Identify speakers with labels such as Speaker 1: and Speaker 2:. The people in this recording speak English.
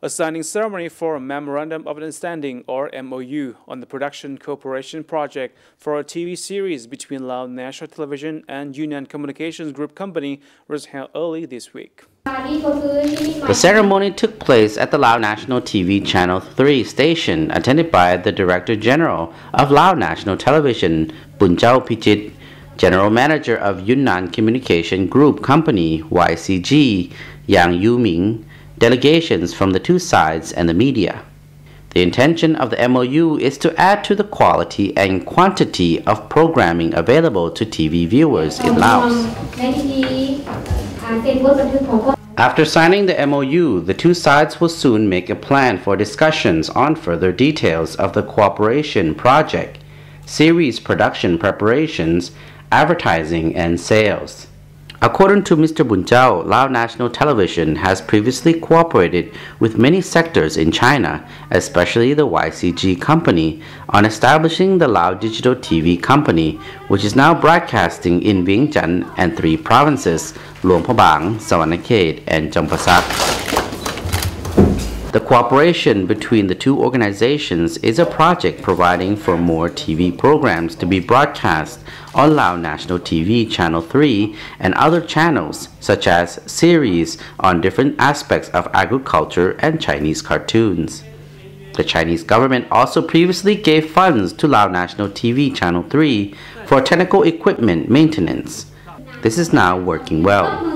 Speaker 1: a signing ceremony for a Memorandum of Understanding or MOU on the production cooperation project for a TV series between Lao National Television and Yunnan Communications Group Company was held early this week.
Speaker 2: The ceremony took place at the Lao National TV Channel 3 station, attended by the Director General of Lao National Television, Bun Bounchao Phichit, General Manager of Yunnan Communication Group Company, YCG, Yang Yuming, delegations from the two sides and the media. The intention of the MOU is to add to the quality and quantity of programming available to TV viewers in Laos. After signing the MOU, the two sides will soon make a plan for discussions on further details of the cooperation project, series production preparations, advertising, and sales. According to Mr. Bounchao, Lao National Television has previously cooperated with many sectors in China, especially the YCG company, on establishing the Lao Digital TV Company, which is now broadcasting in Vientiane and three provinces, Luang Prabang, Savannakhet, and Champassak. The cooperation between the two organizations is a project providing for more TV programs to be broadcast on Lao National TV Channel 3 and other channels, such as series on different aspects of agriculture and Chinese cartoons. The Chinese government also previously gave funds to Lao National TV Channel 3 for technical equipment maintenance. This is now working well.